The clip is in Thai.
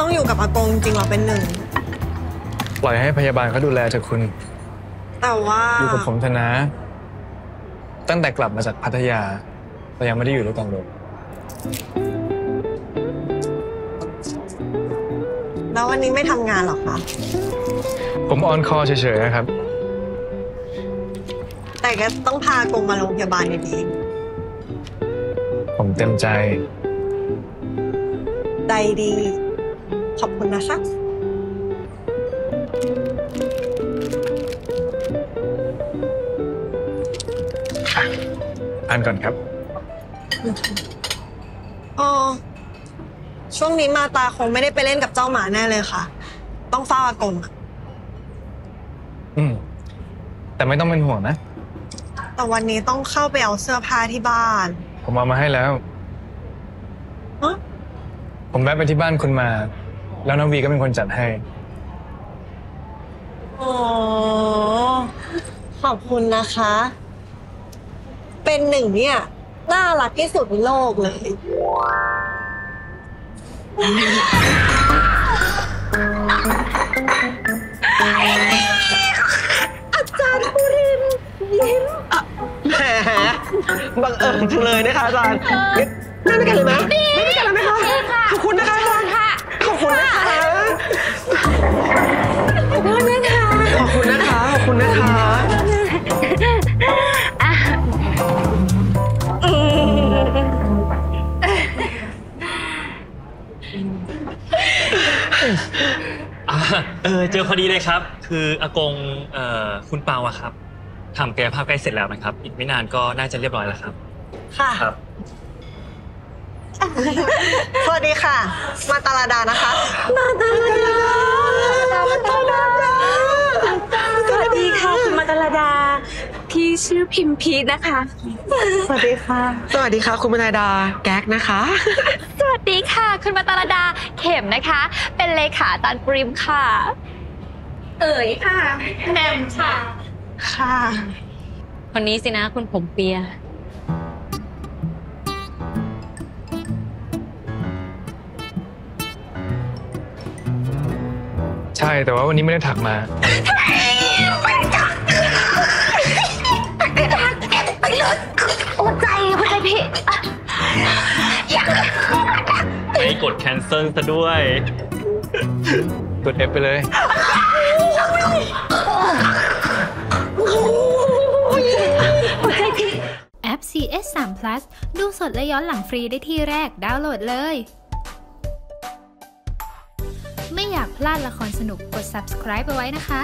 ต้องอยู่กับอากงจริงเหรอเป็นหนึ่ง ปล่อยให้พยาบาลเขาดูแลเถอะคุณ แต่ว่าอยู่กับผมเถอะนะ ตั้งแต่กลับมาจากพัทยาเรายังไม่ได้อยู่ด้วยกันเลยแล้ววันนี้ไม่ทำงานเหรอคะผมออนคอเฉยๆนะครับ แต่ก็ต้องพาอากงมาโรงพยาบาลดีผมเต็มใจๆใจดี ขอบคุณนะคะอ่านก่อนครับ อ๋อ ช่วงนี้มาตาคงไม่ได้ไปเล่นกับเจ้าหมาแน่เลยค่ะ ต้องเฝ้าอากงอะอืม แต่ไม่ต้องเป็นห่วงนะ แต่วันนี้ต้องเข้าไปเอาเสื้อผ้าที่บ้าน ผมเอามาให้แล้ว ฮะ ผมแวะไปที่บ้านคุณมา แล้วน้องวีก็เป็นคนจัดให้อ๋อขอบคุณนะคะ เป็นหนึ่งเนี่ยน่ารักที่สุดในโลกเลย อาจารย์ปุรินยิ้มแหมบังเอิญจังเลยนะคะอาจารย์งั้นนั่งด้วยกันเลยไหมนั่งด้วยกันเลยไหมคะขอบคุณนะคะ อาจารย์ขอบคุณนะคะขอบคุณนะคะขอบคุณนะคะ ขอบคุณนะคะอ่าเออเจอพอดีเลยครับ คืออากงเอ่อคุณเปาอะครับทำกายภาพใกล้เสร็จแล้วนะครับ อีกไม่นานก็น่าจะเรียบร้อยแล้วครับ ค่ะ ครับ สวัสดีค่ะ มาตาลาดานะคะ มาตาลาดามาตาลาดาสวัสดีค่ะคุณมาตาลาดา พี่ชื่อพิมพีทนะคะ สวัสดีค่ะ สวัสดีค่ะ คุณมนายดาแก๊กนะคะ สวัสดีค่ะ คุณมาตาลดาเข็มนะคะ เป็นเลขาอาจารย์ปริมค่ะ เอ๋ยค่ะแหมมค่ะ ค่ะคนนี้สินะคุณผมเปีย ใช่แต่ว่าวันนี้ไม่ได้ถักมาโอ้ใจหัวใจพี่ไม่กด cancel ซะด้วยกด F ไปเลยแอป CS 3 Plus ดูสดและย้อนหลังฟรีได้ที่แรกดาวน์โหลดเลย ไม่อยากพลาดละครสนุกกด subscribe ไปไว้นะคะ